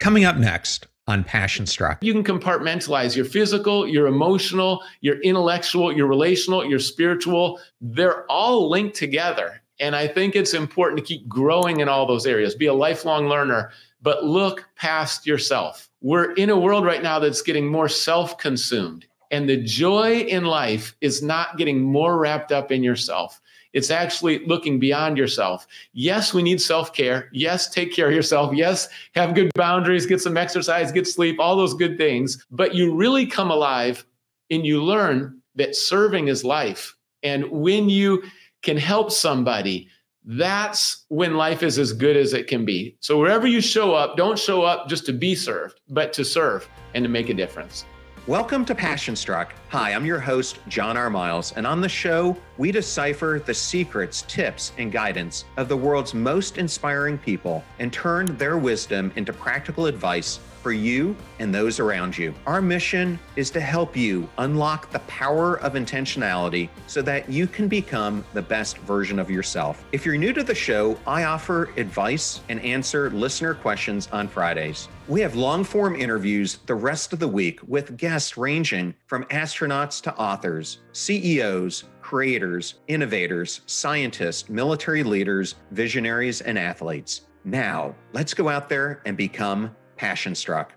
Coming up next on Passion Struck. You can compartmentalize your physical, your emotional, your intellectual, your relational, your spiritual. They're all linked together. And I think it's important to keep growing in all those areas, be a lifelong learner, but look past yourself. We're in a world right now that's getting more self consumed. And the joy in life is not getting more wrapped up in yourself. It's actually looking beyond yourself. Yes, we need self care. Yes, take care of yourself. Yes, have good boundaries, get some exercise, get sleep, all those good things. But you really come alive and you learn that serving is life. And when you can help somebody, that's when life is as good as it can be. So wherever you show up, don't show up just to be served, but to serve and to make a difference. Welcome to Passion Struck. Hi, I'm your host, John R. Miles, and on the show, we decipher the secrets, tips, and guidance of the world's most inspiring people and turn their wisdom into practical advice for you and those around you. Our mission is to help you unlock the power of intentionality so that you can become the best version of yourself. If you're new to the show, I offer advice and answer listener questions on Fridays. We have long form interviews the rest of the week with guests ranging from astronauts to authors, CEOs, creators, innovators, scientists, military leaders, visionaries, and athletes. Now, let's go out there and become passion struck.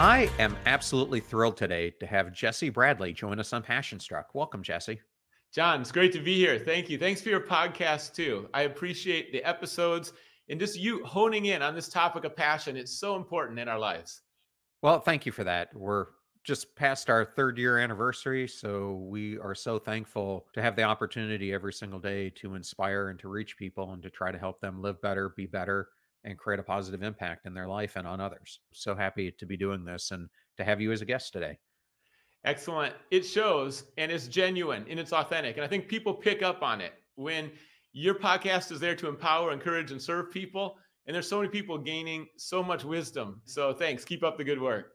I am absolutely thrilled today to have Jesse Bradley join us on Passion Struck. Welcome, Jesse. John, it's great to be here. Thank you. Thanks for your podcast, too. I appreciate the episodes and just you honing in on this topic of passion. It's so important in our lives. Well, thank you for that. We're just past our third year anniversary. So we are so thankful to have the opportunity every single day to inspire and to reach people and to try to help them live better, be better, and create a positive impact in their life and on others. So happy to be doing this and to have you as a guest today. Excellent. It shows and it's genuine and it's authentic. And I think people pick up on it when your podcast is there to empower, encourage, and serve people. And there's so many people gaining so much wisdom. So thanks. Keep up the good work.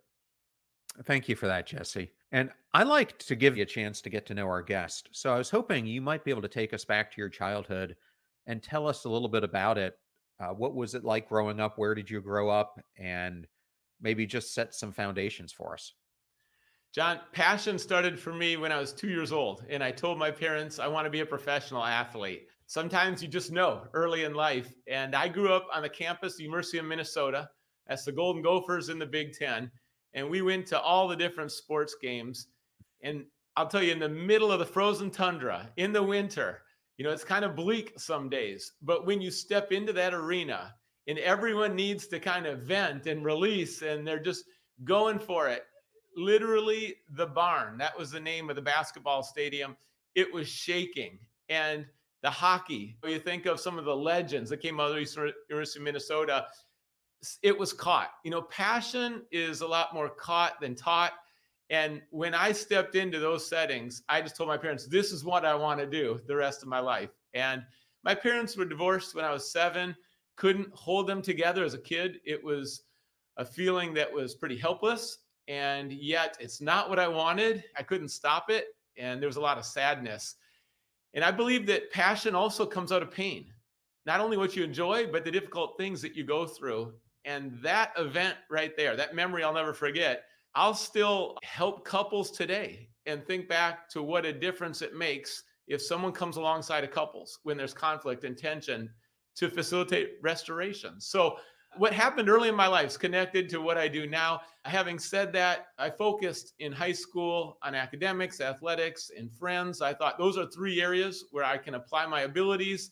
Thank you for that, Jesse. And I like to give you a chance to get to know our guest. So I was hoping you might be able to take us back to your childhood and tell us a little bit about it. Uh, what was it like growing up? Where did you grow up? And maybe just set some foundations for us. John, passion started for me when I was two years old. And I told my parents I want to be a professional athlete. Sometimes you just know early in life. And I grew up on the campus, the University of Minnesota. That's the Golden Gophers in the Big Ten and we went to all the different sports games. And I'll tell you, in the middle of the frozen tundra in the winter, you know, it's kind of bleak some days. But when you step into that arena and everyone needs to kind of vent and release, and they're just going for it, literally the barn, that was the name of the basketball stadium, it was shaking. And the hockey, you think of some of the legends that came out of the University of Minnesota, it was caught. You know, passion is a lot more caught than taught. And when I stepped into those settings, I just told my parents, this is what I want to do the rest of my life. And my parents were divorced when I was seven, couldn't hold them together as a kid. It was a feeling that was pretty helpless. And yet it's not what I wanted. I couldn't stop it. And there was a lot of sadness. And I believe that passion also comes out of pain, not only what you enjoy, but the difficult things that you go through. And that event right there, that memory I'll never forget, I'll still help couples today and think back to what a difference it makes if someone comes alongside of couples when there's conflict and tension to facilitate restoration. So, what happened early in my life is connected to what I do now. Having said that, I focused in high school on academics, athletics, and friends. I thought those are three areas where I can apply my abilities.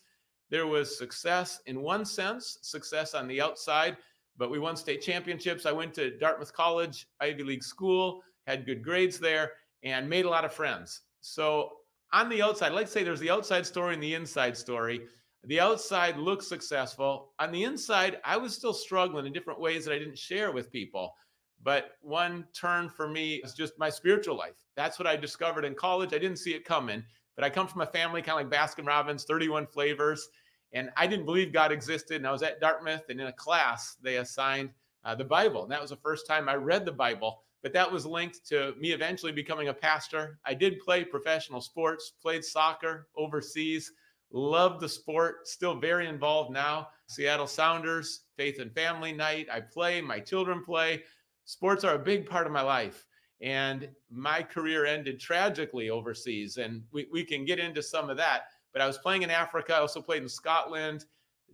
There was success in one sense, success on the outside, but we won state championships. I went to Dartmouth College, Ivy League school, had good grades there, and made a lot of friends. So on the outside, let's say there's the outside story and the inside story. The outside looks successful. On the inside, I was still struggling in different ways that I didn't share with people. But one turn for me is just my spiritual life. That's what I discovered in college. I didn't see it coming, but I come from a family kind of like Baskin Robbins, 31 flavors. And I didn't believe God existed. And I was at Dartmouth, and in a class, they assigned uh, the Bible. And that was the first time I read the Bible. But that was linked to me eventually becoming a pastor. I did play professional sports, played soccer overseas, Love the sport, still very involved now. Seattle Sounders, Faith and Family Night. I play, my children play. Sports are a big part of my life. And my career ended tragically overseas. And we, we can get into some of that. But I was playing in Africa. I also played in Scotland.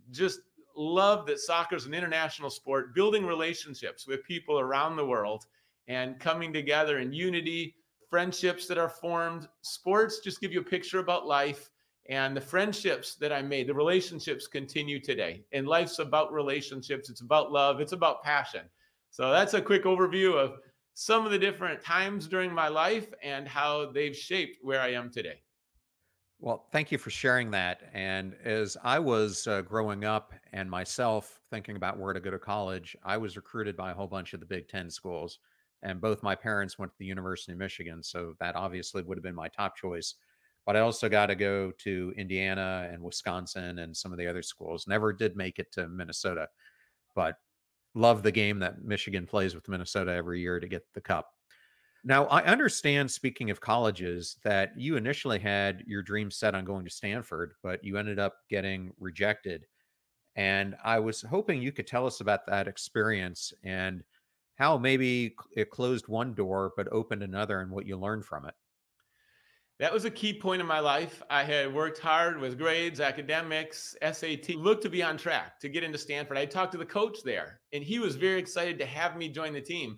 Just love that soccer is an international sport, building relationships with people around the world and coming together in unity, friendships that are formed. Sports just give you a picture about life and the friendships that I made, the relationships continue today. And life's about relationships, it's about love, it's about passion. So that's a quick overview of some of the different times during my life and how they've shaped where I am today. Well, thank you for sharing that. And as I was uh, growing up and myself thinking about where to go to college, I was recruited by a whole bunch of the Big Ten schools. And both my parents went to the University of Michigan. So that obviously would have been my top choice but I also got to go to Indiana and Wisconsin and some of the other schools. Never did make it to Minnesota, but love the game that Michigan plays with Minnesota every year to get the cup. Now, I understand, speaking of colleges, that you initially had your dream set on going to Stanford, but you ended up getting rejected. And I was hoping you could tell us about that experience and how maybe it closed one door but opened another and what you learned from it that was a key point in my life. I had worked hard with grades, academics, SAT, looked to be on track to get into Stanford. I talked to the coach there, and he was very excited to have me join the team.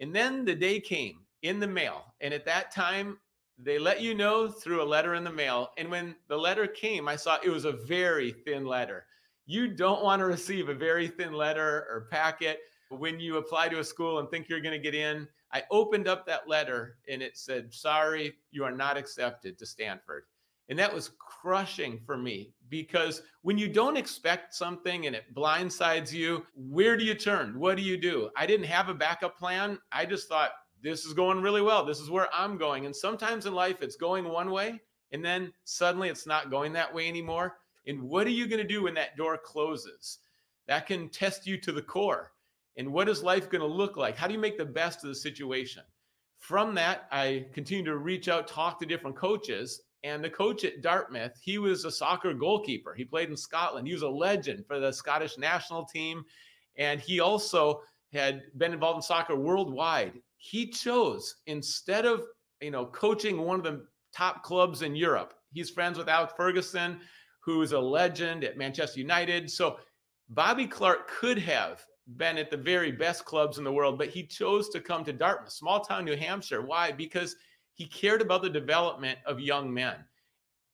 And then the day came in the mail. And at that time, they let you know through a letter in the mail. And when the letter came, I saw it was a very thin letter. You don't want to receive a very thin letter or packet when you apply to a school and think you're going to get in. I opened up that letter and it said, Sorry, you are not accepted to Stanford. And that was crushing for me because when you don't expect something and it blindsides you, where do you turn? What do you do? I didn't have a backup plan. I just thought, this is going really well. This is where I'm going. And sometimes in life, it's going one way and then suddenly it's not going that way anymore. And what are you going to do when that door closes? That can test you to the core. And what is life going to look like? How do you make the best of the situation? From that, I continued to reach out, talk to different coaches. And the coach at Dartmouth, he was a soccer goalkeeper. He played in Scotland. He was a legend for the Scottish national team. And he also had been involved in soccer worldwide. He chose, instead of you know, coaching one of the top clubs in Europe, he's friends with Alex Ferguson, who is a legend at Manchester United. So Bobby Clark could have been at the very best clubs in the world, but he chose to come to Dartmouth, small town New Hampshire. Why? Because he cared about the development of young men.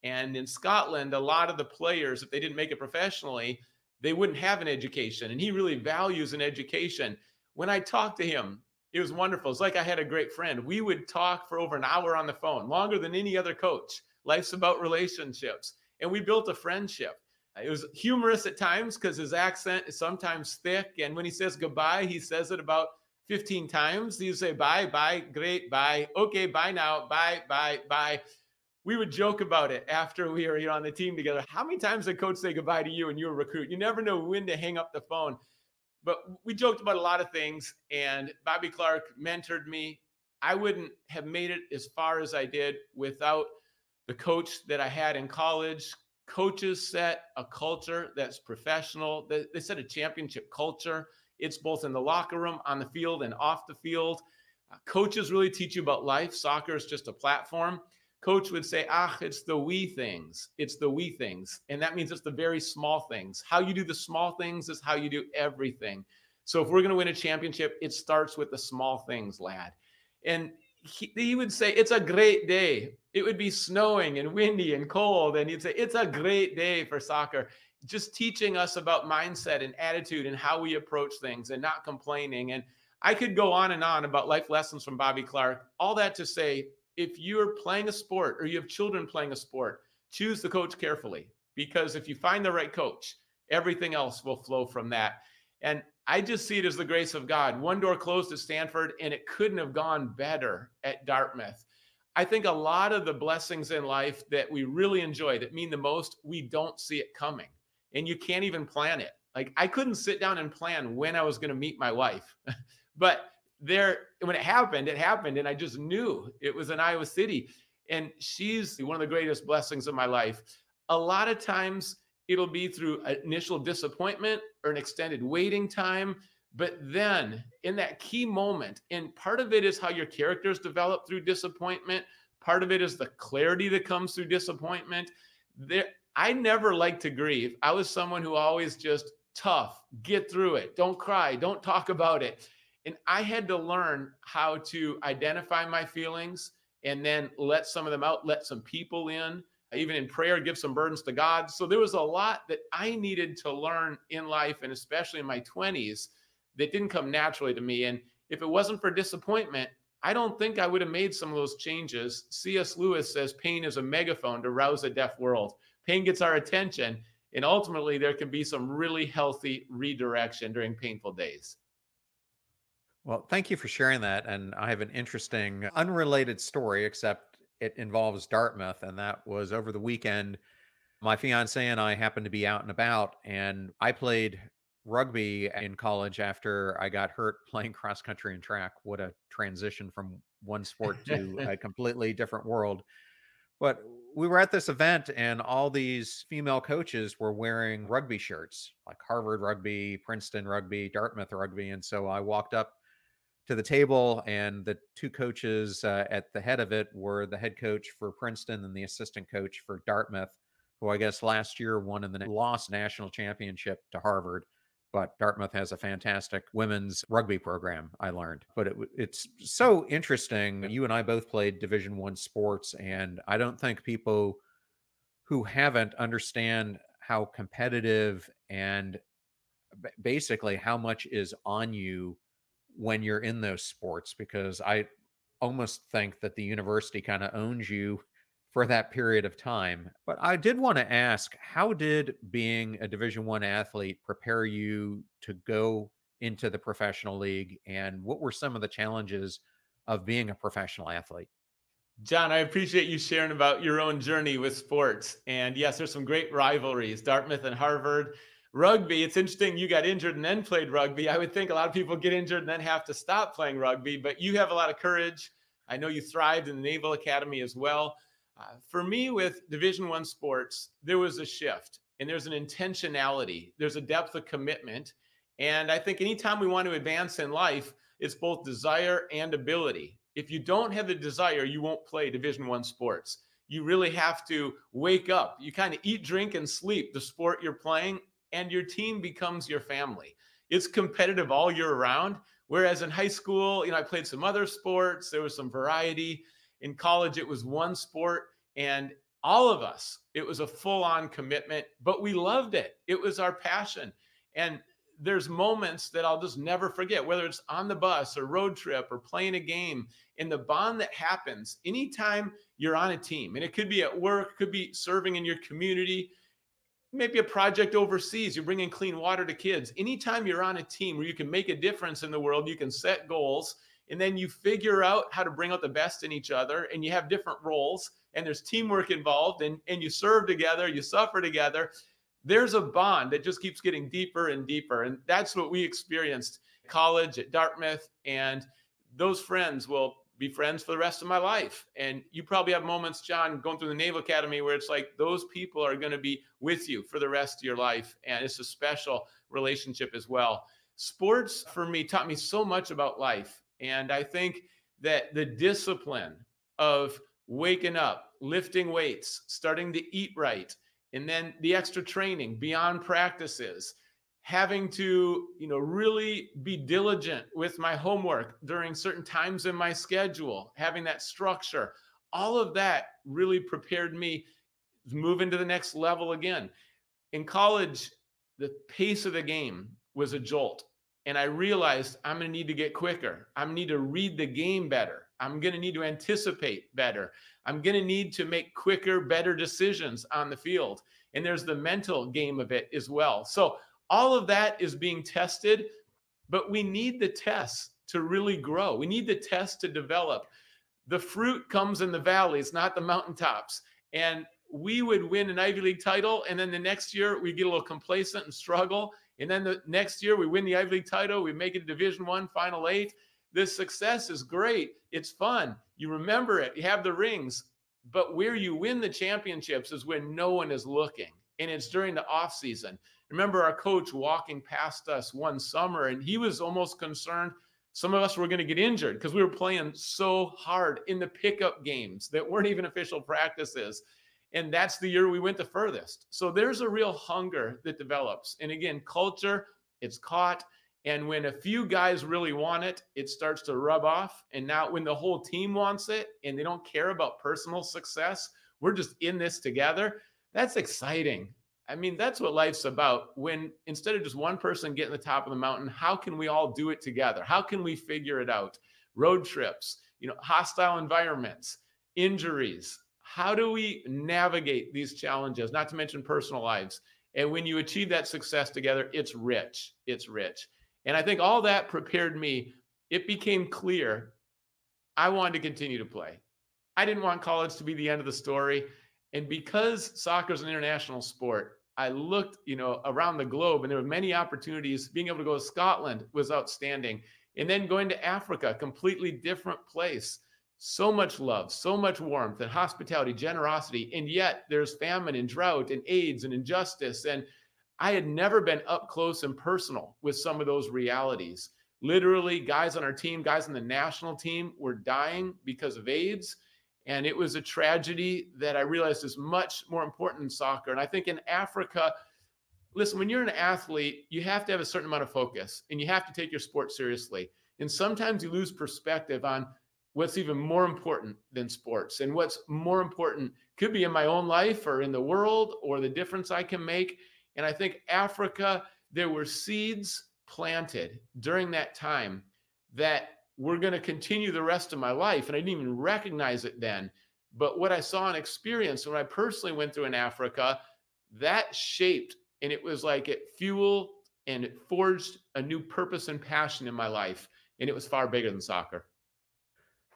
And in Scotland, a lot of the players, if they didn't make it professionally, they wouldn't have an education. And he really values an education. When I talked to him, it was wonderful. It's like I had a great friend. We would talk for over an hour on the phone, longer than any other coach. Life's about relationships. And we built a friendship. It was humorous at times because his accent is sometimes thick. And when he says goodbye, he says it about 15 times. He would say, bye, bye, great, bye, okay, bye now, bye, bye, bye. We would joke about it after we were you know, on the team together. How many times did coach say goodbye to you and you were a recruit? You never know when to hang up the phone. But we joked about a lot of things, and Bobby Clark mentored me. I wouldn't have made it as far as I did without the coach that I had in college, coaches set a culture that's professional. They, they set a championship culture. It's both in the locker room, on the field, and off the field. Uh, coaches really teach you about life. Soccer is just a platform. Coach would say, ah, it's the wee things. It's the wee things. And that means it's the very small things. How you do the small things is how you do everything. So if we're going to win a championship, it starts with the small things, lad. And he, he would say, It's a great day. It would be snowing and windy and cold. And he'd say, It's a great day for soccer. Just teaching us about mindset and attitude and how we approach things and not complaining. And I could go on and on about life lessons from Bobby Clark. All that to say, if you're playing a sport or you have children playing a sport, choose the coach carefully because if you find the right coach, everything else will flow from that. And I just see it as the grace of God. One door closed at Stanford, and it couldn't have gone better at Dartmouth. I think a lot of the blessings in life that we really enjoy, that mean the most, we don't see it coming. And you can't even plan it. Like I couldn't sit down and plan when I was going to meet my wife. but there, when it happened, it happened. And I just knew it was in Iowa City. And she's one of the greatest blessings of my life. A lot of times it'll be through initial disappointment or an extended waiting time. But then in that key moment, and part of it is how your characters develop through disappointment, part of it is the clarity that comes through disappointment. There, I never liked to grieve. I was someone who always just tough, get through it, don't cry, don't talk about it. And I had to learn how to identify my feelings and then let some of them out, let some people in, even in prayer, give some burdens to God. So there was a lot that I needed to learn in life, and especially in my 20s, that didn't come naturally to me. And if it wasn't for disappointment, I don't think I would have made some of those changes. C.S. Lewis says pain is a megaphone to rouse a deaf world. Pain gets our attention, and ultimately, there can be some really healthy redirection during painful days. Well, thank you for sharing that. And I have an interesting, unrelated story, except it involves Dartmouth. And that was over the weekend. My fiance and I happened to be out and about, and I played rugby in college after I got hurt playing cross country and track. What a transition from one sport to a completely different world. But we were at this event, and all these female coaches were wearing rugby shirts like Harvard rugby, Princeton rugby, Dartmouth rugby. And so I walked up to the table, and the two coaches uh, at the head of it were the head coach for Princeton and the assistant coach for Dartmouth, who I guess last year won in the lost national championship to Harvard. But Dartmouth has a fantastic women's rugby program. I learned, but it, it's so interesting. You and I both played Division One sports, and I don't think people who haven't understand how competitive and basically how much is on you when you're in those sports because I almost think that the university kind of owns you for that period of time. But I did want to ask, how did being a Division 1 athlete prepare you to go into the professional league and what were some of the challenges of being a professional athlete? John, I appreciate you sharing about your own journey with sports. And yes, there's some great rivalries, Dartmouth and Harvard rugby, it's interesting you got injured and then played rugby. I would think a lot of people get injured and then have to stop playing rugby, but you have a lot of courage. I know you thrived in the Naval Academy as well. Uh, for me, with Division One sports, there was a shift and there's an intentionality. There's a depth of commitment, and I think anytime we want to advance in life, it's both desire and ability. If you don't have the desire, you won't play Division One sports. You really have to wake up. You kind of eat, drink, and sleep the sport you're playing, and your team becomes your family. It's competitive all year round. Whereas in high school, you know, I played some other sports, there was some variety. In college, it was one sport. And all of us, it was a full on commitment, but we loved it. It was our passion. And there's moments that I'll just never forget, whether it's on the bus or road trip or playing a game. And the bond that happens anytime you're on a team, and it could be at work, could be serving in your community, maybe a project overseas you're bringing clean water to kids. Anytime you're on a team where you can make a difference in the world you can set goals and then you figure out how to bring out the best in each other and you have different roles and there's teamwork involved and, and you serve together you suffer together there's a bond that just keeps getting deeper and deeper. And that's what we experienced college at dartmouth and those friends will be friends for the rest of my life. And you probably have moments, John, going through the Naval Academy where it's like those people are going to be with you for the rest of your life. And it's a special relationship as well. Sports for me taught me so much about life. And I think that the discipline of waking up, lifting weights, starting to eat right, and then the extra training beyond practices having to you know really be diligent with my homework during certain times in my schedule having that structure all of that really prepared me to move into the next level again. In college the pace of the game was a jolt and i realized i'm going to need to get quicker. I'm going to need to read the game better. I'm going to need to anticipate better. I'm going to need to make quicker better decisions on the field and there's the mental game of it as well. So all of that is being tested, but we need the tests to really grow. We need the tests to develop. The fruit comes in the valleys, not the mountaintops. And we would win an Ivy League title, and then the next year we get a little complacent and struggle. And then the next year we win the Ivy League title, we make it a Division One Final Eight. This success is great. It's fun. You remember it. You have the rings. But where you win the championships is when no one is looking. And it's during the off season. Remember our coach walking past us one summer, and he was almost concerned some of us were going to get injured because we were playing so hard in the pickup games that weren't even official practices. And that's the year we went the furthest. So there's a real hunger that develops. And again, culture, it's caught. And when a few guys really want it, it starts to rub off. And now, when the whole team wants it and they don't care about personal success, we're just in this together. That's exciting. I mean, that's what life's about. When instead of just one person getting the top of the mountain, how can we all do it together? How can we figure it out? Road trips, you know, hostile environments, injuries. How do we navigate these challenges, not to mention personal lives? And when you achieve that success together, it's rich. It's rich. And I think all that prepared me. It became clear I wanted to continue to play. I didn't want college to be the end of the story. And because soccer is an international sport, I looked, you know, around the globe and there were many opportunities. Being able to go to Scotland was outstanding. And then going to Africa, a completely different place. So much love, so much warmth and hospitality, generosity. And yet there's famine and drought and AIDS and injustice. And I had never been up close and personal with some of those realities. Literally, guys on our team, guys on the national team were dying because of AIDS. And it was a tragedy that I realized is much more important than soccer. And I think in Africa, listen, when you're an athlete, you have to have a certain amount of focus and you have to take your sport seriously. And sometimes you lose perspective on what's even more important than sports and what's more important could be in my own life or in the world or the difference I can make. And I think Africa, there were seeds planted during that time that we're going to continue the rest of my life. And I didn't even recognize it then. But what I saw and experienced when I personally went through in Africa, that shaped and it was like it fueled and it forged a new purpose and passion in my life. And it was far bigger than soccer.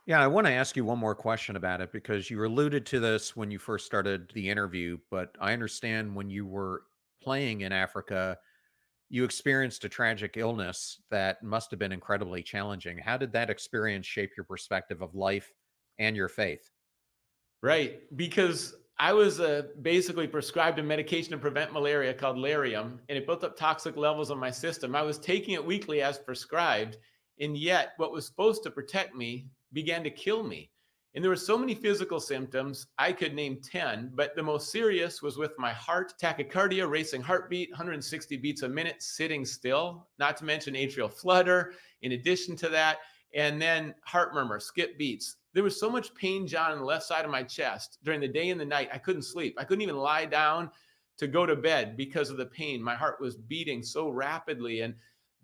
Yeah, I want to ask you one more question about it because you alluded to this when you first started the interview, but I understand when you were playing in Africa, you experienced a tragic illness that must have been incredibly challenging. How did that experience shape your perspective of life and your faith? Right, because I was uh, basically prescribed a medication to prevent malaria called Lariam, and it built up toxic levels in my system. I was taking it weekly as prescribed, and yet what was supposed to protect me began to kill me. And there were so many physical symptoms, I could name 10, but the most serious was with my heart, tachycardia, racing heartbeat, 160 beats a minute, sitting still, not to mention atrial flutter, in addition to that, and then heart murmur, skip beats. There was so much pain, John, on the left side of my chest during the day and the night. I couldn't sleep. I couldn't even lie down to go to bed because of the pain. My heart was beating so rapidly. And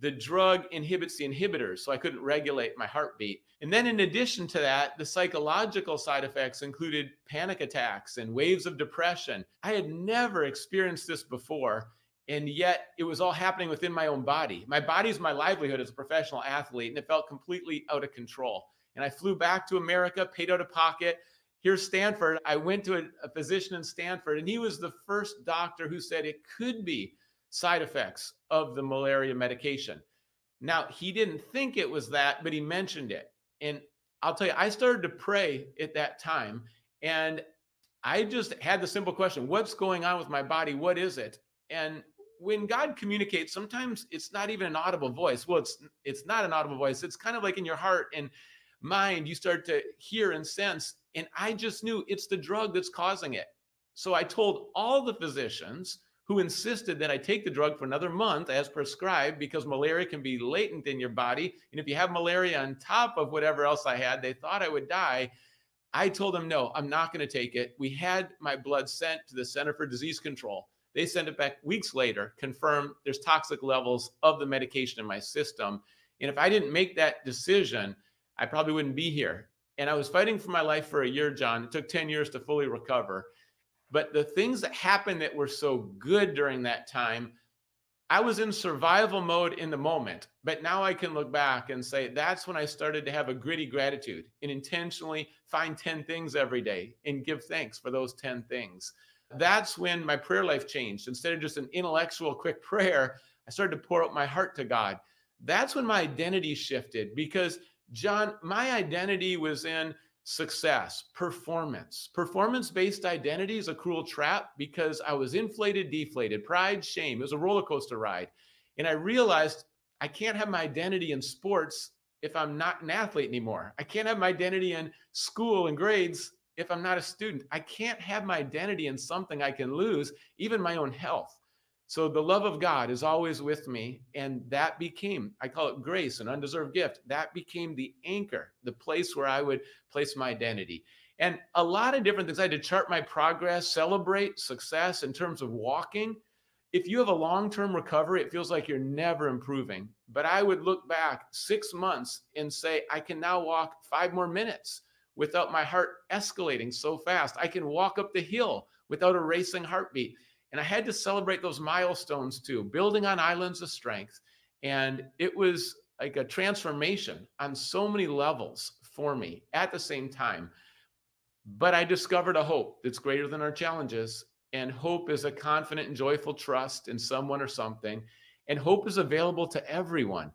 the drug inhibits the inhibitors, so I couldn't regulate my heartbeat. And then, in addition to that, the psychological side effects included panic attacks and waves of depression. I had never experienced this before, and yet it was all happening within my own body. My body is my livelihood as a professional athlete, and it felt completely out of control. And I flew back to America, paid out of pocket. Here's Stanford. I went to a, a physician in Stanford, and he was the first doctor who said it could be side effects of the malaria medication. Now, he didn't think it was that, but he mentioned it. And I'll tell you, I started to pray at that time. And I just had the simple question what's going on with my body? What is it? And when God communicates, sometimes it's not even an audible voice. Well, it's it's not an audible voice. It's kind of like in your heart and mind, you start to hear and sense. And I just knew it's the drug that's causing it. So I told all the physicians who insisted that I take the drug for another month as prescribed because malaria can be latent in your body. And if you have malaria on top of whatever else I had, they thought I would die. I told them, no, I'm not going to take it. We had my blood sent to the Center for Disease Control. They sent it back weeks later, confirmed there's toxic levels of the medication in my system. And if I didn't make that decision, I probably wouldn't be here. And I was fighting for my life for a year, John. It took 10 years to fully recover. But the things that happened that were so good during that time, I was in survival mode in the moment. But now I can look back and say that's when I started to have a gritty gratitude and intentionally find 10 things every day and give thanks for those 10 things. That's when my prayer life changed. Instead of just an intellectual quick prayer, I started to pour out my heart to God. That's when my identity shifted because, John, my identity was in success, performance. Performance based identity is a cruel trap because I was inflated, deflated, pride, shame. It was a roller coaster ride. And I realized I can't have my identity in sports if I'm not an athlete anymore. I can't have my identity in school and grades if I'm not a student. I can't have my identity in something I can lose, even my own health. So the love of God is always with me. And that became, I call it grace, an undeserved gift. That became the anchor, the place where I would place my identity. And a lot of different things. I had to chart my progress, celebrate success in terms of walking. If you have a long term recovery, it feels like you're never improving. But I would look back six months and say, I can now walk five more minutes without my heart escalating so fast. I can walk up the hill without a racing heartbeat. And I had to celebrate those milestones too, building on islands of strength. And it was like a transformation on so many levels for me at the same time. But I discovered a hope that's greater than our challenges. And hope is a confident and joyful trust in someone or something. And hope is available to everyone.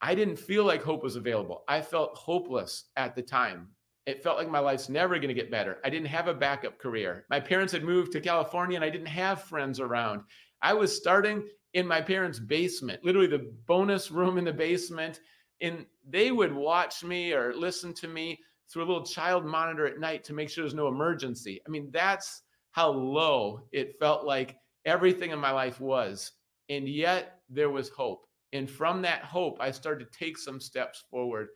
I didn't feel like hope was available. I felt hopeless at the time it felt like my life's never going to get better. I didn't have a backup career. My parents had moved to California and I didn't have friends around. I was starting in my parents' basement, literally the bonus room in the basement. And they would watch me or listen to me through a little child monitor at night to make sure there's no emergency. I mean, that's how low it felt like everything in my life was. And yet there was hope. And from that hope, I started to take some steps forward.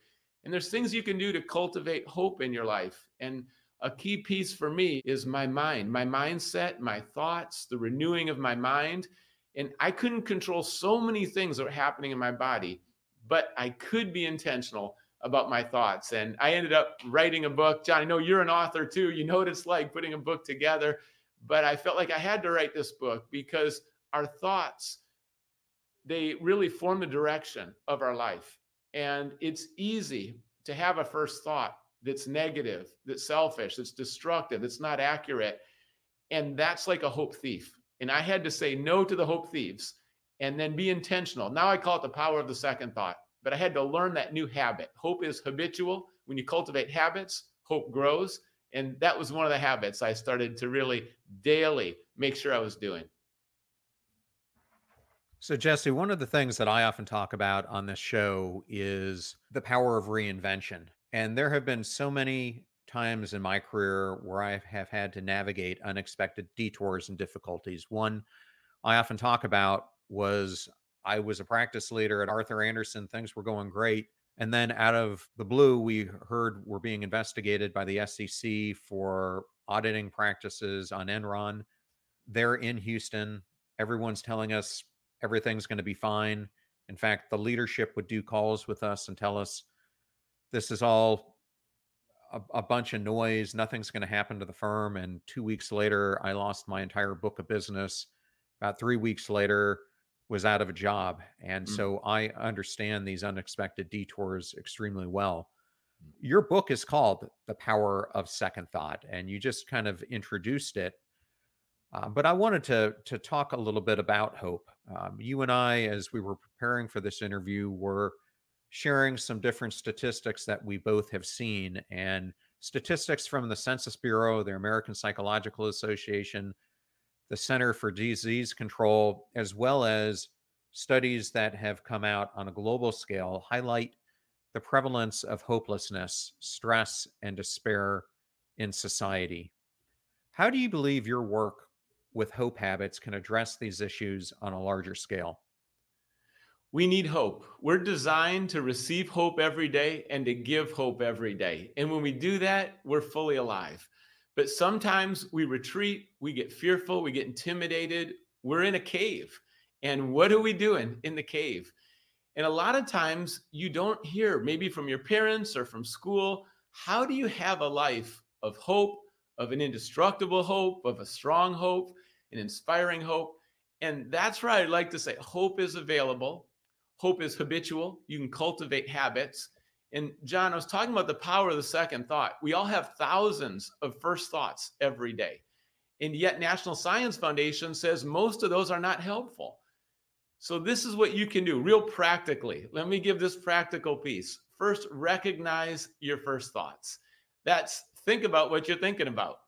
And there's things you can do to cultivate hope in your life. And a key piece for me is my mind, my mindset, my thoughts, the renewing of my mind. And I couldn't control so many things that were happening in my body, but I could be intentional about my thoughts. And I ended up writing a book. John, I know you're an author too. You know what it's like putting a book together. But I felt like I had to write this book because our thoughts, they really form the direction of our life. And it's easy to have a first thought that's negative, that's selfish, that's destructive, that's not accurate. And that's like a hope thief. And I had to say no to the hope thieves and then be intentional. Now I call it the power of the second thought, but I had to learn that new habit. Hope is habitual. When you cultivate habits, hope grows. And that was one of the habits I started to really daily make sure I was doing. So, Jesse, one of the things that I often talk about on this show is the power of reinvention. And there have been so many times in my career where I have had to navigate unexpected detours and difficulties. One I often talk about was I was a practice leader at Arthur Andersen, things were going great. And then out of the blue, we heard we're being investigated by the SEC for auditing practices on Enron. They're in Houston. Everyone's telling us everything's going to be fine. In fact, the leadership would do calls with us and tell us this is all a, a bunch of noise. Nothing's going to happen to the firm. And two weeks later, I lost my entire book of business. About three weeks later, was out of a job. And mm-hmm. so I understand these unexpected detours extremely well. Your book is called The Power of Second Thought, and you just kind of introduced it. Uh, but I wanted to to talk a little bit about hope. Um, you and I, as we were preparing for this interview, were sharing some different statistics that we both have seen, and statistics from the Census Bureau, the American Psychological Association, the Center for Disease Control, as well as studies that have come out on a global scale, highlight the prevalence of hopelessness, stress, and despair in society. How do you believe your work with Hope Habits can address these issues on a larger scale? We need hope. We're designed to receive hope every day and to give hope every day. And when we do that, we're fully alive. But sometimes we retreat, we get fearful, we get intimidated. We're in a cave. And what are we doing in the cave? And a lot of times you don't hear, maybe from your parents or from school, how do you have a life of hope, of an indestructible hope, of a strong hope? And inspiring hope. And that's where I'd like to say hope is available. Hope is habitual. You can cultivate habits. And John, I was talking about the power of the second thought. We all have thousands of first thoughts every day. And yet, National Science Foundation says most of those are not helpful. So, this is what you can do real practically. Let me give this practical piece. First, recognize your first thoughts. That's think about what you're thinking about.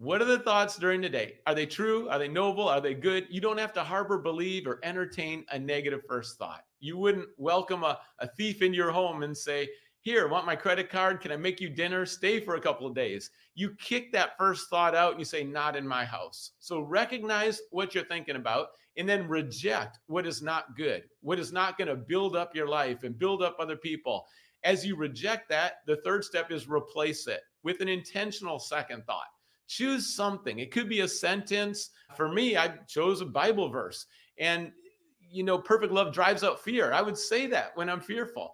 What are the thoughts during the day? Are they true? Are they noble? Are they good? You don't have to harbor, believe, or entertain a negative first thought. You wouldn't welcome a, a thief into your home and say, Here, want my credit card? Can I make you dinner? Stay for a couple of days. You kick that first thought out and you say, Not in my house. So recognize what you're thinking about and then reject what is not good, what is not going to build up your life and build up other people. As you reject that, the third step is replace it with an intentional second thought choose something. It could be a sentence. For me, I chose a Bible verse. And, you know, perfect love drives out fear. I would say that when I'm fearful.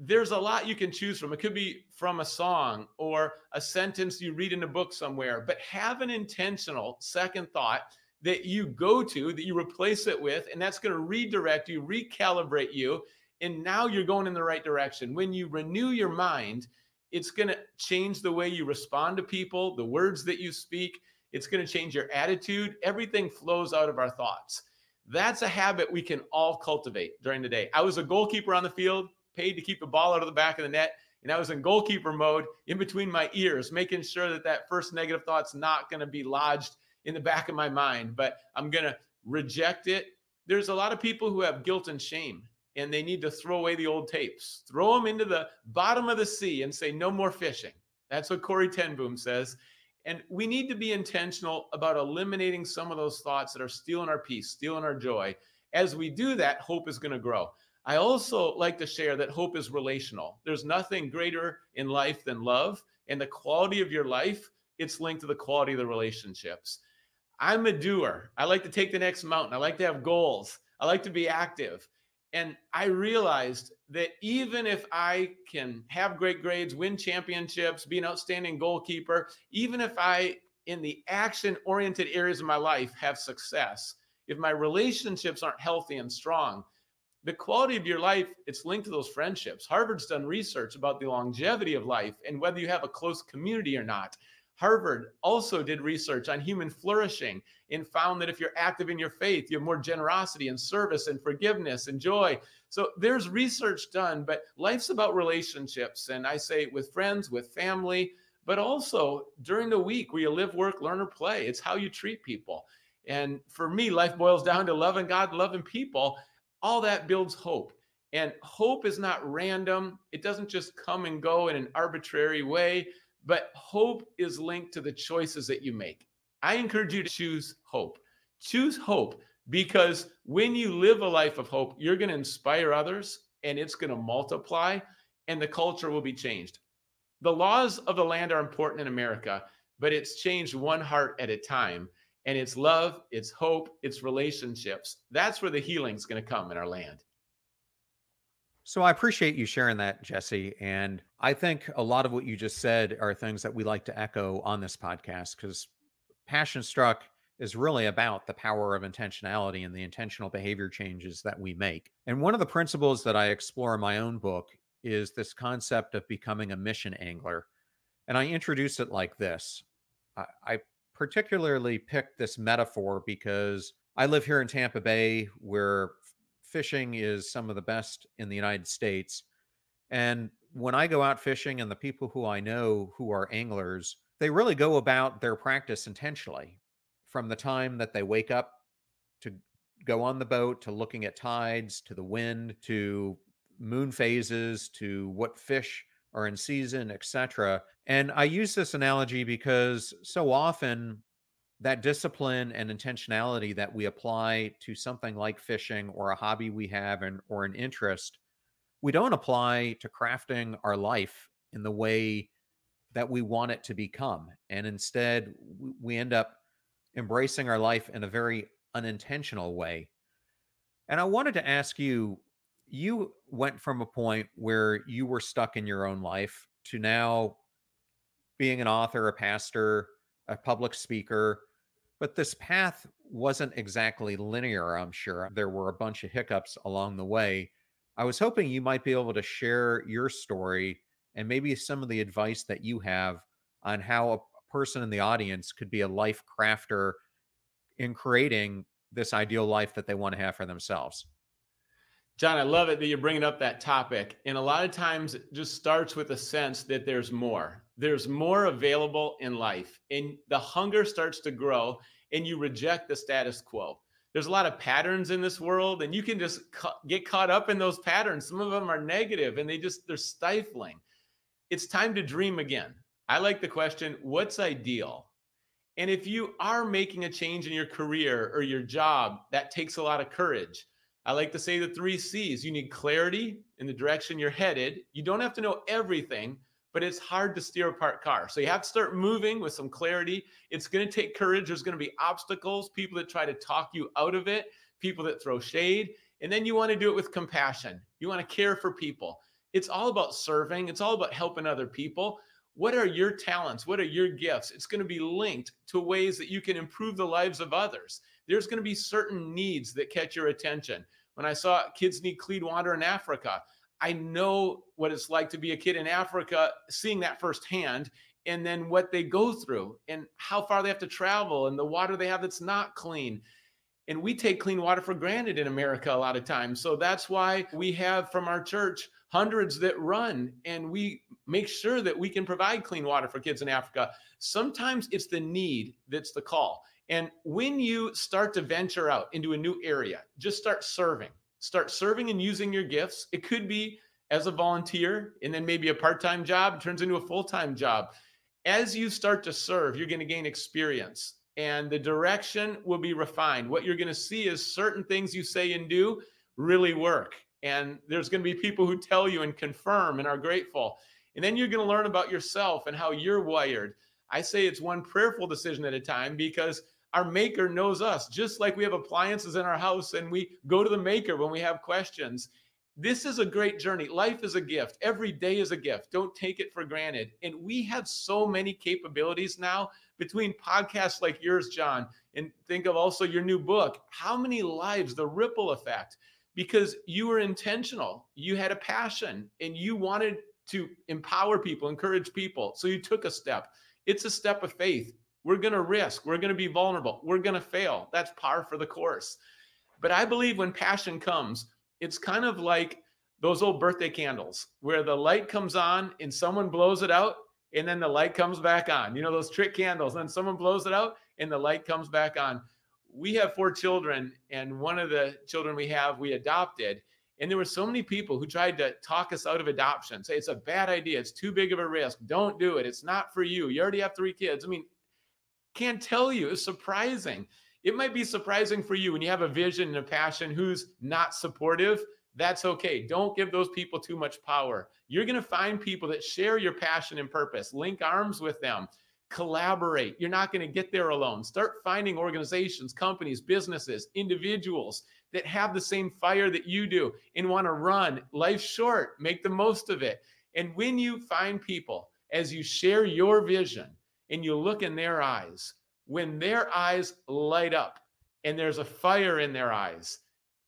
There's a lot you can choose from. It could be from a song or a sentence you read in a book somewhere, but have an intentional second thought that you go to, that you replace it with, and that's going to redirect you, recalibrate you. And now you're going in the right direction. When you renew your mind, it's going to change the way you respond to people, the words that you speak. It's going to change your attitude. Everything flows out of our thoughts. That's a habit we can all cultivate during the day. I was a goalkeeper on the field, paid to keep the ball out of the back of the net. And I was in goalkeeper mode in between my ears, making sure that that first negative thought's not going to be lodged in the back of my mind, but I'm going to reject it. There's a lot of people who have guilt and shame and they need to throw away the old tapes, throw them into the bottom of the sea and say, no more fishing. That's what Corrie ten Boom says. And we need to be intentional about eliminating some of those thoughts that are stealing our peace, stealing our joy. As we do that, hope is going to grow. I also like to share that hope is relational. There's nothing greater in life than love, and the quality of your life, it's linked to the quality of the relationships. I'm a doer. I like to take the next mountain. I like to have goals. I like to be active. And I realized that even if I can have great grades, win championships, be an outstanding goalkeeper, even if I, in the action oriented areas of my life, have success, if my relationships aren't healthy and strong, the quality of your life, it's linked to those friendships. Harvard's done research about the longevity of life and whether you have a close community or not. Harvard also did research on human flourishing and found that if you're active in your faith, you have more generosity and service and forgiveness and joy. So there's research done, but life's about relationships. And I say with friends, with family, but also during the week where you live, work, learn, or play. It's how you treat people. And for me, life boils down to loving God, loving people. All that builds hope. And hope is not random, it doesn't just come and go in an arbitrary way but hope is linked to the choices that you make. I encourage you to choose hope. Choose hope because when you live a life of hope, you're going to inspire others and it's going to multiply and the culture will be changed. The laws of the land are important in America, but it's changed one heart at a time. And it's love, it's hope, it's relationships. That's where the healing is going to come in our land. So I appreciate you sharing that, Jesse. And I think a lot of what you just said are things that we like to echo on this podcast because Passion Struck is really about the power of intentionality and the intentional behavior changes that we make. And one of the principles that I explore in my own book is this concept of becoming a mission angler. And I introduce it like this I, I particularly picked this metaphor because I live here in Tampa Bay where fishing is some of the best in the United States. And when I go out fishing and the people who I know who are anglers, they really go about their practice intentionally from the time that they wake up to go on the boat to looking at tides to the wind to moon phases to what fish are in season etc and i use this analogy because so often that discipline and intentionality that we apply to something like fishing or a hobby we have and or an interest we don't apply to crafting our life in the way that we want it to become. And instead we end up embracing our life in a very unintentional way. And i wanted to ask you you went from a point where you were stuck in your own life to now being an author a pastor a public speaker but this path wasn't exactly linear, I'm sure. There were a bunch of hiccups along the way. I was hoping you might be able to share your story and maybe some of the advice that you have on how a person in the audience could be a life crafter in creating this ideal life that they want to have for themselves. John, I love it that you're bringing up that topic. And a lot of times it just starts with a sense that there's more, there's more available in life and the hunger starts to grow and you reject the status quo. There's a lot of patterns in this world and you can just get caught up in those patterns. Some of them are negative and they just they're stifling. It's time to dream again. I like the question, what's ideal? And if you are making a change in your career or your job, that takes a lot of courage. I like to say the 3 Cs. You need clarity in the direction you're headed. You don't have to know everything, but it's hard to steer a parked car. So you have to start moving with some clarity. It's going to take courage. There's going to be obstacles, people that try to talk you out of it, people that throw shade. And then you want to do it with compassion. You want to care for people. It's all about serving, it's all about helping other people. What are your talents? What are your gifts? It's going to be linked to ways that you can improve the lives of others. There's going to be certain needs that catch your attention. When I saw kids need clean water in Africa, I know what it's like to be a kid in Africa, seeing that firsthand, and then what they go through and how far they have to travel and the water they have that's not clean. And we take clean water for granted in America a lot of times. So that's why we have from our church hundreds that run and we make sure that we can provide clean water for kids in Africa. Sometimes it's the need that's the call. And when you start to venture out into a new area, just start serving start serving and using your gifts. It could be as a volunteer and then maybe a part time job turns into a full time job. As you start to serve, you're going to gain experience and the direction will be refined. What you're going to see is certain things you say and do really work. And there's going to be people who tell you and confirm and are grateful. And then you're going to learn about yourself and how you're wired. I say it's one prayerful decision at a time because our maker knows us, just like we have appliances in our house and we go to the maker when we have questions. This is a great journey. Life is a gift. Every day is a gift. Don't take it for granted. And we have so many capabilities now between podcasts like yours, John, and think of also your new book. How many lives, the ripple effect, because you were intentional. You had a passion and you wanted to empower people, encourage people. So you took a step. It's a step of faith. We're going to risk. We're going to be vulnerable. We're going to fail. That's par for the course. But I believe when passion comes, it's kind of like those old birthday candles where the light comes on and someone blows it out and then the light comes back on. You know, those trick candles, and then someone blows it out and the light comes back on. We have four children, and one of the children we have, we adopted. And there were so many people who tried to talk us out of adoption, say it's a bad idea, it's too big of a risk, don't do it, it's not for you. You already have three kids. I mean, can't tell you. It's surprising. It might be surprising for you when you have a vision and a passion who's not supportive. That's okay. Don't give those people too much power. You're going to find people that share your passion and purpose. Link arms with them. Collaborate. You're not going to get there alone. Start finding organizations, companies, businesses, individuals that have the same fire that you do and want to run. Life's short. Make the most of it. And when you find people, as you share your vision, and you look in their eyes, when their eyes light up and there's a fire in their eyes,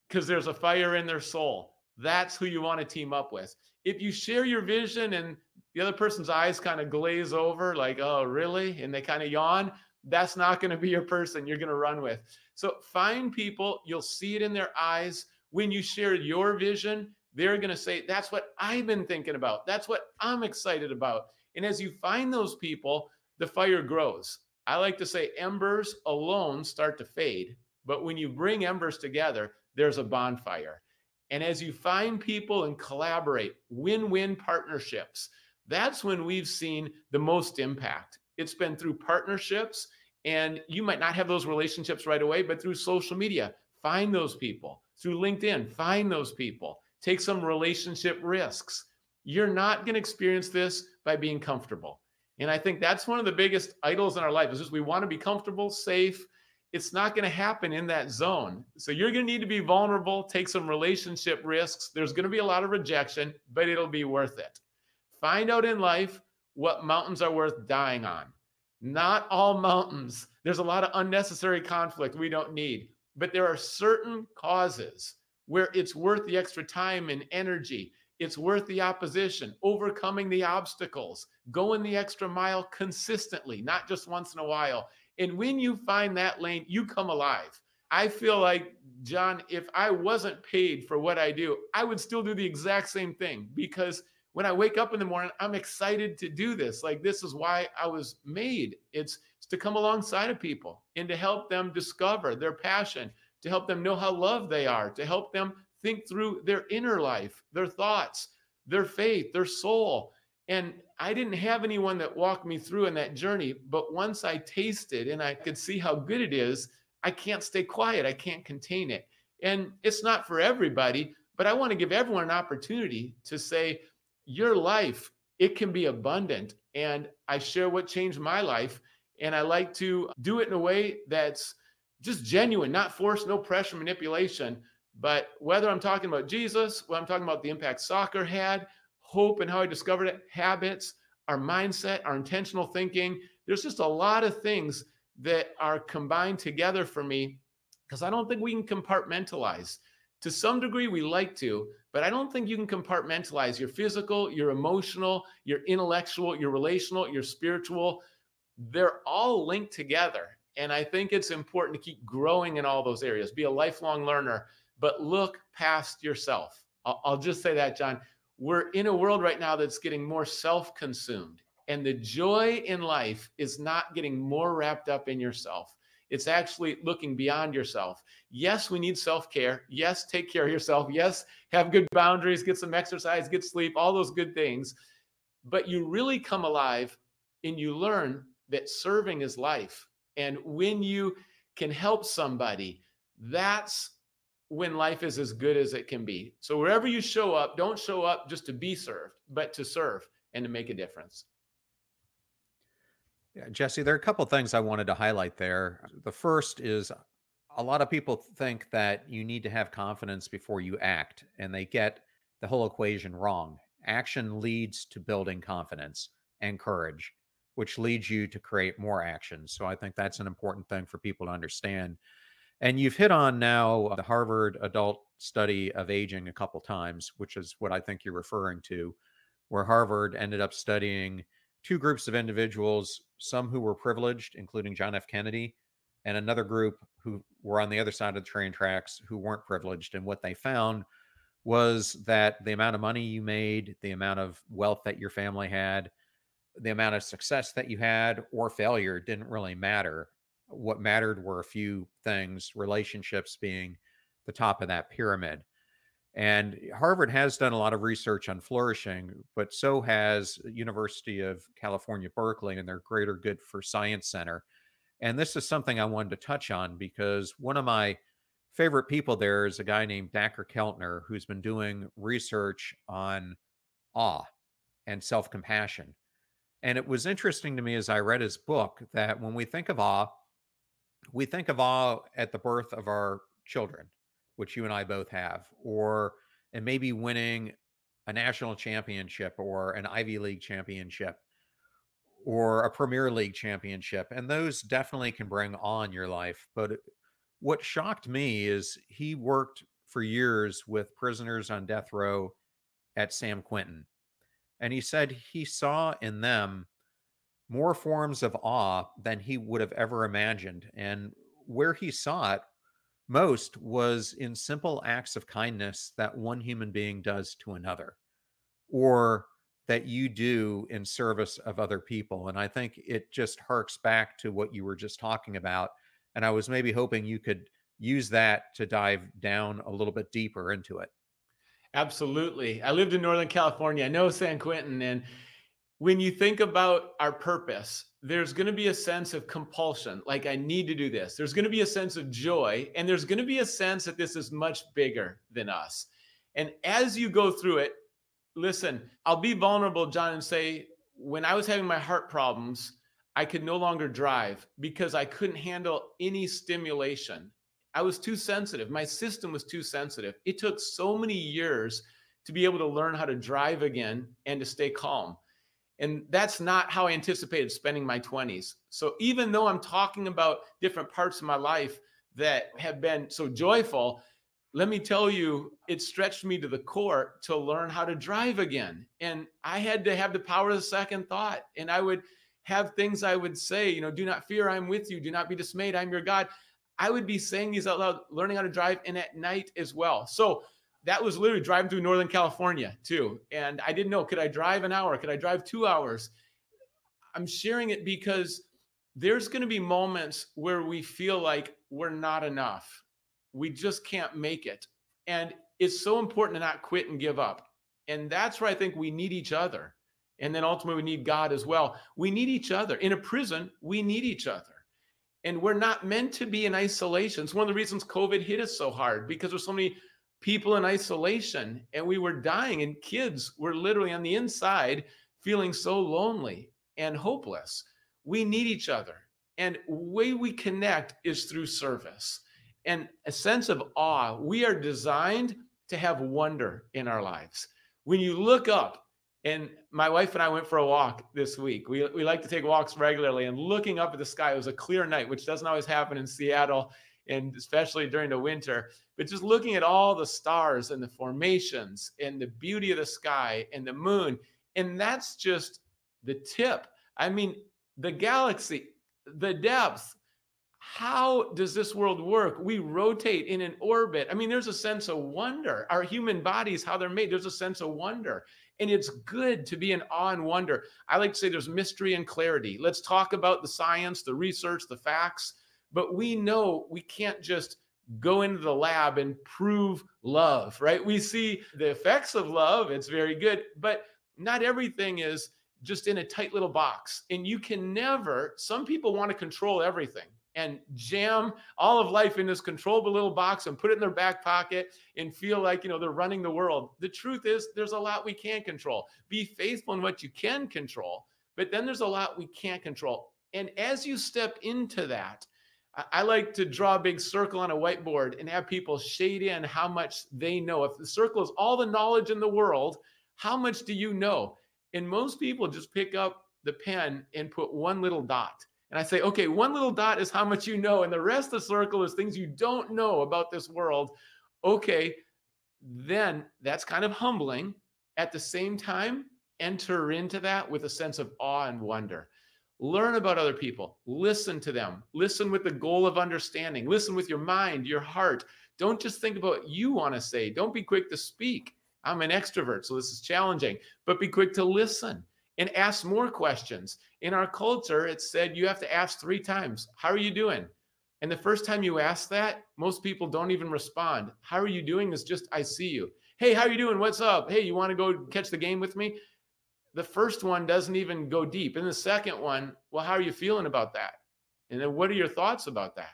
because there's a fire in their soul, that's who you want to team up with. If you share your vision and the other person's eyes kind of glaze over, like, oh, really? And they kind of yawn, that's not going to be your person you're going to run with. So find people, you'll see it in their eyes. When you share your vision, they're going to say, that's what I've been thinking about. That's what I'm excited about. And as you find those people, the fire grows. I like to say embers alone start to fade, but when you bring embers together, there's a bonfire. And as you find people and collaborate, win win partnerships, that's when we've seen the most impact. It's been through partnerships, and you might not have those relationships right away, but through social media, find those people. Through LinkedIn, find those people. Take some relationship risks. You're not going to experience this by being comfortable. And I think that's one of the biggest idols in our life is just we want to be comfortable, safe. It's not going to happen in that zone. So you're going to need to be vulnerable, take some relationship risks. There's going to be a lot of rejection, but it'll be worth it. Find out in life what mountains are worth dying on. Not all mountains. There's a lot of unnecessary conflict we don't need, but there are certain causes where it's worth the extra time and energy it's worth the opposition, overcoming the obstacles, going the extra mile consistently, not just once in a while. And when you find that lane, you come alive. I feel like, John, if I wasn't paid for what I do, I would still do the exact same thing because when I wake up in the morning, I'm excited to do this. Like, this is why I was made. It's, it's to come alongside of people and to help them discover their passion, to help them know how loved they are, to help them think through their inner life, their thoughts, their faith, their soul. And I didn't have anyone that walked me through in that journey. But once I tasted and I could see how good it is, I can't stay quiet. I can't contain it. And it's not for everybody, but I want to give everyone an opportunity to say, your life, it can be abundant. And I share what changed my life. And I like to do it in a way that's just genuine, not forced, no pressure, manipulation. But whether I'm talking about Jesus, whether I'm talking about the impact soccer had, hope and how I discovered it, habits, our mindset, our intentional thinking, there's just a lot of things that are combined together for me because I don't think we can compartmentalize. To some degree, we like to, but I don't think you can compartmentalize your physical, your emotional, your intellectual, your relational, your spiritual. They're all linked together. And I think it's important to keep growing in all those areas, be a lifelong learner, but look past yourself. I'll, I'll just say that, John. We're in a world right now that's getting more self consumed. And the joy in life is not getting more wrapped up in yourself. It's actually looking beyond yourself. Yes, we need self care. Yes, take care of yourself. Yes, have good boundaries, get some exercise, get sleep, all those good things. But you really come alive and you learn that serving is life. And when you can help somebody, that's when life is as good as it can be. So wherever you show up, don't show up just to be served, but to serve and to make a difference. Yeah, Jesse, there are a couple things I wanted to highlight there. The first is a lot of people think that you need to have confidence before you act, and they get the whole equation wrong. Action leads to building confidence and courage, which leads you to create more action. So I think that's an important thing for people to understand. And you've hit on now the Harvard adult study of aging a couple times, which is what I think you're referring to, where Harvard ended up studying two groups of individuals, some who were privileged, including John F. Kennedy, and another group who were on the other side of the train tracks who weren't privileged. And what they found was that the amount of money you made, the amount of wealth that your family had, the amount of success that you had or failure didn't really matter. What mattered were a few things, relationships being the top of that pyramid. And eh, Harvard has done a lot of research on flourishing, but so has University of California, Berkeley, and their Greater Good for Science Center. And this is something I wanted to touch on because one of my favorite people there is a guy named Dacher Keltner, who's been doing research on awe and self compassion. And it was interesting to me as I read his book that when we think of awe, we think of awe at the birth of our children which you and I both have, or and maybe winning a national championship or an Ivy League championship or a Premier League championship. And those definitely can bring on your life. But what shocked me is he worked for years with prisoners on death row at San Quentin. And he said he saw in them more forms of awe than he would have ever imagined. And where he saw it most was in simple acts of kindness that one human being does to another or that you do in service of other people. And I think it just harks back to what you were just talking about. And I was maybe hoping you could use that to dive down a little bit deeper into it. Absolutely. I lived in Northern California. I know San Quentin. And when you think about our purpose, there's going to be a sense of compulsion, like I need to do this. There's going to be a sense of joy, and there's going to be a sense that this is much bigger than us. And as you go through it, listen, I'll be vulnerable, John, and say, when I was having my heart problems, I could no longer drive because I couldn't handle any stimulation. I was too sensitive. My system was too sensitive. It took so many years to be able to learn how to drive again and to stay calm. And that's not how I anticipated spending my 20s. So even though I'm talking about different parts of my life that have been so joyful, let me tell you, it stretched me to the core to learn how to drive again. And I had to have the power of the second thought. And I would have things I would say, you know, do not fear, I'm with you. Do not be dismayed, I'm your God. I would be saying these out loud, learning how to drive and at night as well. So that was literally driving through Northern California too. And I didn't know, could I drive an hour? Could I drive two hours? I'm sharing it because there's going to be moments where we feel like we're not enough. We just can't make it. And it's so important to not quit and give up. And that's where I think we need each other. And then ultimately, we need God as well. We need each other. In a prison, we need each other. And we're not meant to be in isolation. It's one of the reasons COVID hit us so hard because there's so many people in isolation and we were dying, and kids were literally on the inside feeling so lonely and hopeless. We need each other. And way we connect is through service and a sense of awe. We are designed to have wonder in our lives. When you look up, and my wife and I went for a walk this week. We, we like to take walks regularly, and looking up at the sky, it was a clear night, which doesn't always happen in Seattle, and especially during the winter. But just looking at all the stars and the formations and the beauty of the sky and the moon, and that's just the tip. I mean, the galaxy, the depth, how does this world work? We rotate in an orbit. I mean, there's a sense of wonder. Our human bodies, how they're made, there's a sense of wonder. And it's good to be in awe and wonder. I like to say there's mystery and clarity. Let's talk about the science, the research, the facts, but we know we can't just go into the lab and prove love, right? We see the effects of love, it's very good, but not everything is just in a tight little box. And you can never, some people want to control everything and jam all of life in this controllable little box and put it in their back pocket and feel like, you know, they're running the world. The truth is, there's a lot we can't control. Be faithful in what you can control, but then there's a lot we can't control. And as you step into that, I like to draw a big circle on a whiteboard and have people shade in how much they know. If the circle is all the knowledge in the world, how much do you know? And most people just pick up the pen and put one little dot and I say, okay, one little dot is how much you know, and the rest of the circle is things you don't know about this world. Okay, then that's kind of humbling. At the same time, enter into that with a sense of awe and wonder. Learn about other people, listen to them, listen with the goal of understanding, listen with your mind, your heart. Don't just think about what you want to say. Don't be quick to speak. I'm an extrovert, so this is challenging, but be quick to listen and ask more questions. In our culture, it said you have to ask three times, How are you doing? And the first time you ask that, most people don't even respond. How are you doing? Is just, I see you. Hey, how are you doing? What's up? Hey, you want to go catch the game with me? The first one doesn't even go deep. And the second one, well, how are you feeling about that? And then what are your thoughts about that?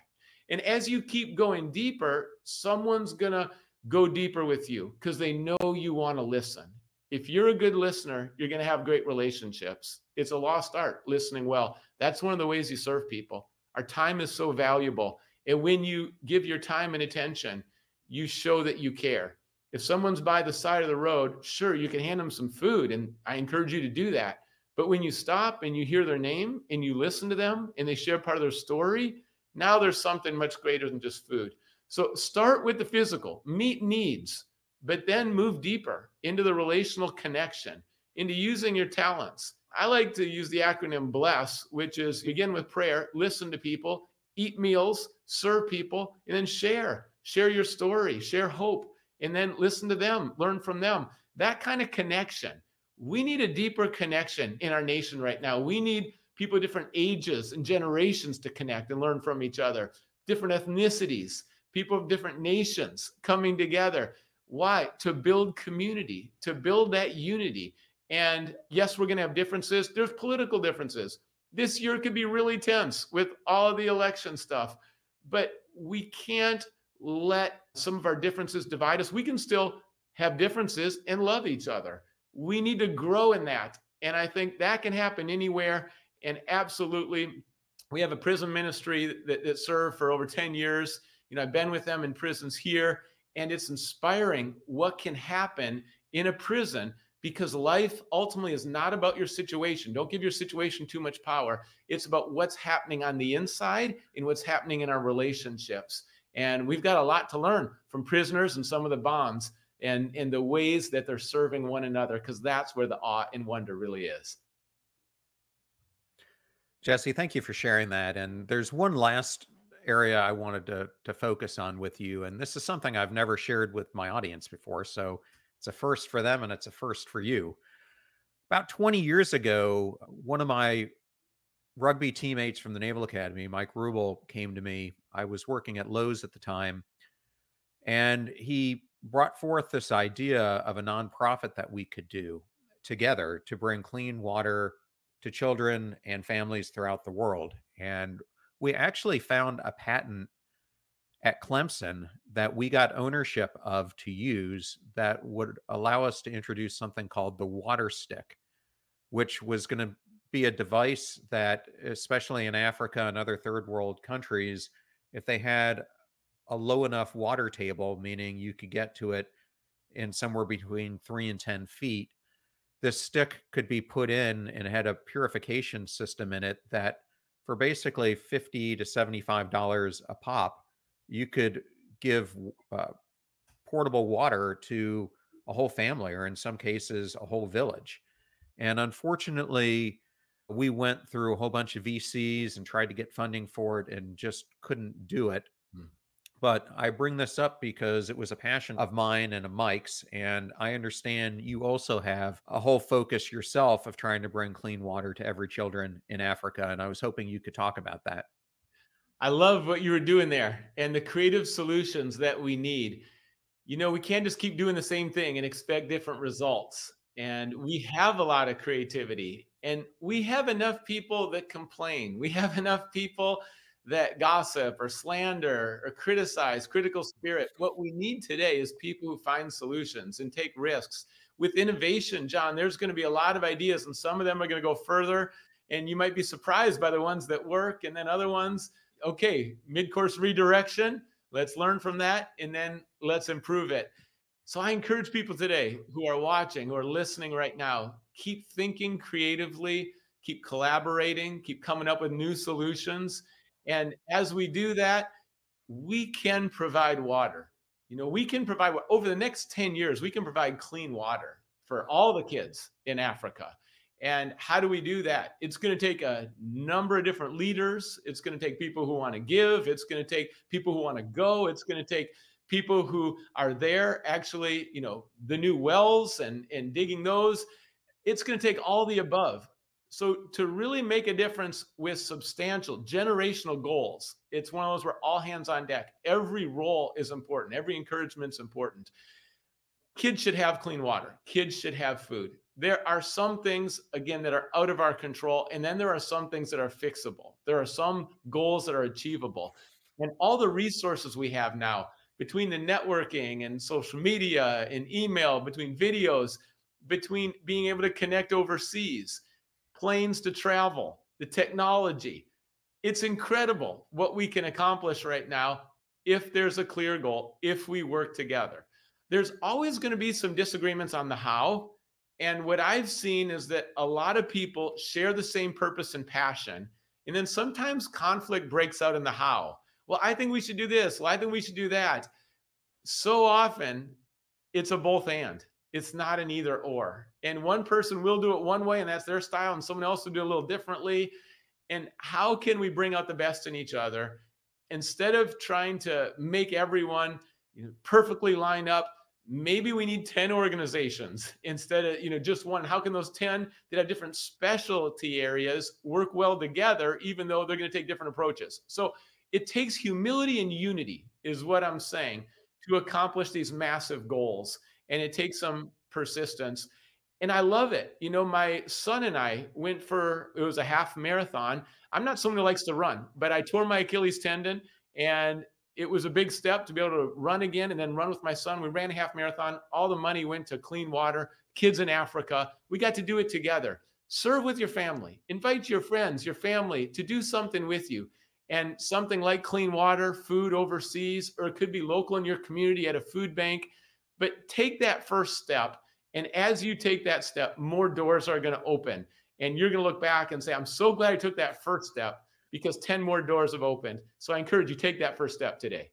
And as you keep going deeper, someone's going to go deeper with you because they know you want to listen if you're a good listener, you're going to have great relationships. It's a lost art, listening well. That's one of the ways you serve people. Our time is so valuable. And when you give your time and attention, you show that you care. If someone's by the side of the road, sure, you can hand them some food, and I encourage you to do that. But when you stop and you hear their name and you listen to them and they share part of their story, now there's something much greater than just food. So start with the physical, meet needs but then move deeper into the relational connection, into using your talents. I like to use the acronym BLESS, which is begin with prayer, listen to people, eat meals, serve people, and then share. Share your story, share hope, and then listen to them, learn from them. That kind of connection. We need a deeper connection in our nation right now. We need people of different ages and generations to connect and learn from each other, different ethnicities, people of different nations coming together why? To build community, to build that unity. And yes, we're going to have differences. There's political differences. This year could be really tense with all of the election stuff, but we can't let some of our differences divide us. We can still have differences and love each other. We need to grow in that. And I think that can happen anywhere. And absolutely, we have a prison ministry that, that served for over 10 years. You know, I've been with them in prisons here and it's inspiring what can happen in a prison because life ultimately is not about your situation. Don't give your situation too much power. It's about what's happening on the inside and what's happening in our relationships. And we've got a lot to learn from prisoners and some of the bonds and in the ways that they're serving one another because that's where the awe and wonder really is. Jesse, thank you for sharing that. And there's one last area I wanted to to focus on with you, and this is something I've never shared with my audience before. So it's a first for them, and it's a first for you. About 20 years ago, one of my rugby teammates from the Naval Academy, Mike Rubel, came to me. I was working at Lowe's at the time, and he brought forth this idea of a nonprofit that we could do together to bring clean water to children and families throughout the world. And we actually found a patent at Clemson that we got ownership of to use that would allow us to introduce something called the water stick, which was going to be a device that, especially in Africa and other third world countries, if they had a low enough water table, meaning you could get to it in somewhere between three and 10 feet, this stick could be put in and had a purification system in it that for basically 50 to 75 dollars a pop you could give uh, portable water to a whole family or in some cases a whole village. And unfortunately we went through a whole bunch of vcs and tried to get funding for it and just couldn't do it hmm. but I bring this up because it was a passion of mine and a Mike's. And I understand you also have a whole focus yourself of trying to bring clean water to every children in Africa. And I was hoping you could talk about that. I love what you were doing there and the creative solutions that we need. You know, we can't just keep doing the same thing and expect different results. And we have a lot of creativity and we have enough people that complain. We have enough people that gossip or slander or criticize, critical spirit. What we need today is people who find solutions and take risks. With innovation, John, there's going to be a lot of ideas, and some of them are going to go further. And you might be surprised by the ones that work, and then other ones, okay, mid course redirection. Let's learn from that, and then let's improve it. So I encourage people today who are watching or listening right now keep thinking creatively, keep collaborating, keep coming up with new solutions and as we do that, we can provide water. You know, we can provide over the next 10 years, we can provide clean water for all the kids in Africa. And how do we do that? It's going to take a number of different leaders. It's going to take people who want to give. It's going to take people who want to go. It's going to take people who are there actually, you know, the new wells and, and digging those. It's going to take all the above. So to really make a difference with substantial generational goals, it's one of those where all hands on deck. Every role is important. Every encouragement is important. Kids should have clean water. Kids should have food. There are some things, again, that are out of our control. And then there are some things that are fixable. There are some goals that are achievable. And all the resources we have now between the networking and social media and email, between videos, between being able to connect overseas, planes to travel, the technology. It's incredible what we can accomplish right now if there's a clear goal, if we work together. There's always going to be some disagreements on the how. And what I've seen is that a lot of people share the same purpose and passion. And then sometimes conflict breaks out in the how. Well, I think we should do this. Well, I think we should do that. So often it's a both and. It's not an either or. And one person will do it one way and that's their style, and someone else will do it a little differently. And how can we bring out the best in each other instead of trying to make everyone you know, perfectly lined up? Maybe we need 10 organizations instead of you know just one. How can those 10 that have different specialty areas work well together, even though they're going to take different approaches? So it takes humility and unity, is what I'm saying, to accomplish these massive goals and it takes some persistence. And I love it. You know, my son and I went for it was a half marathon. I'm not someone who likes to run, but I tore my Achilles tendon and it was a big step to be able to run again and then run with my son. We ran a half marathon. All the money went to clean water, kids in Africa. We got to do it together. Serve with your family. Invite your friends, your family to do something with you. And something like clean water, food overseas, or it could be local in your community at a food bank but take that first step. And as you take that step, more doors are going to open. And you're going to look back and say, I'm so glad I took that first step because 10 more doors have opened. So I encourage you take that first step today.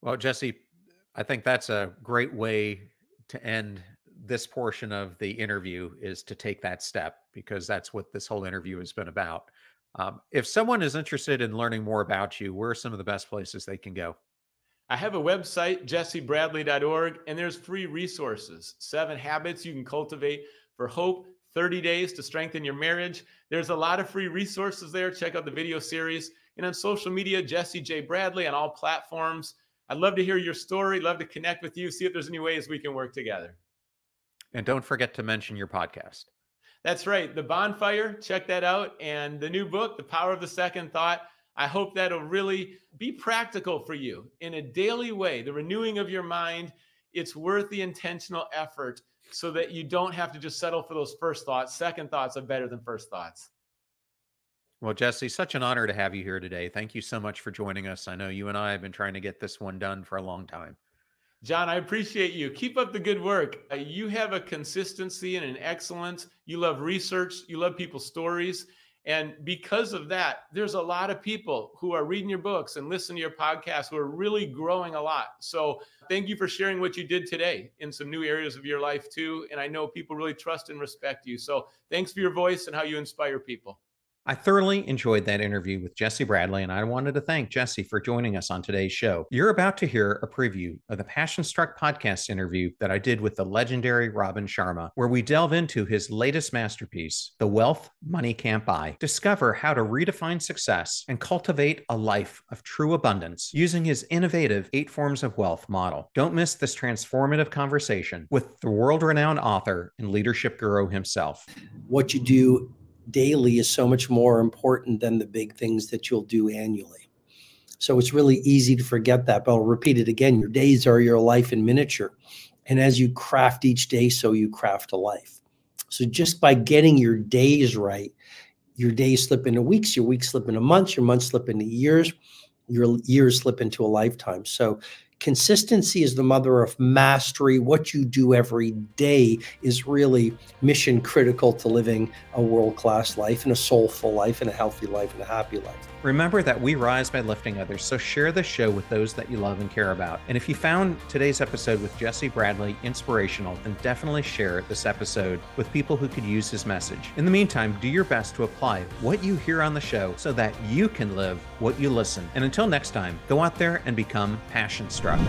Well, Jesse, I think that's a great way to end this portion of the interview is to take that step because that's what this whole interview has been about. Um, if someone is interested in learning more about you, where are some of the best places they can go? I have a website, jessebradley.org, and there's free resources. Seven habits you can cultivate for hope, 30 days to strengthen your marriage. There's a lot of free resources there. Check out the video series. And on social media, Jesse J. Bradley on all platforms. I'd love to hear your story, love to connect with you, see if there's any ways we can work together. And don't forget to mention your podcast. That's right. The Bonfire, check that out. And the new book, The Power of the Second Thought. I hope that'll really be practical for you in a daily way. The renewing of your mind, it's worth the intentional effort so that you don't have to just settle for those first thoughts. Second thoughts are better than first thoughts. Well, Jesse, such an honor to have you here today. Thank you so much for joining us. I know you and I have been trying to get this one done for a long time. John, I appreciate you. Keep up the good work. Uh, you have a consistency and an excellence. You love research, you love people's stories. And because of that, there's a lot of people who are reading your books and listening to your podcast who are really growing a lot. So thank you for sharing what you did today in some new areas of your life, too. And I know people really trust and respect you. So thanks for your voice and how you inspire people. I thoroughly enjoyed that interview with Jesse Bradley, and I wanted to thank Jesse for joining us on today's show. You're about to hear a preview of the Passion Struck podcast interview that I did with the legendary Robin Sharma, where we delve into his latest masterpiece, The Wealth Money Can't Buy. Discover how to redefine success and cultivate a life of true abundance using his innovative eight forms of wealth model. Don't miss this transformative conversation with the world renowned author and leadership guru himself. What you do daily is so much more important than the big things that you'll do annually. So it's really easy to forget that, but I'll repeat it again. Your days are your life in miniature. And as you craft each day, so you craft a life. So just by getting your days right, your days slip into weeks, your weeks slip into months, your months slip into years, your years slip into a lifetime. So consistency is the mother of mastery. What you do every day is really mission critical to living a world class life and a soulful life and a healthy life and a happy life. Remember that we rise by lifting others, so share the show with those that you love and care about. And if you found today's episode with Jesse Bradley inspirational, then definitely share this episode with people who could use his message. In the meantime, do your best to apply what you hear on the show so that you can live what you listen. And until next time, go out there and become passion struck.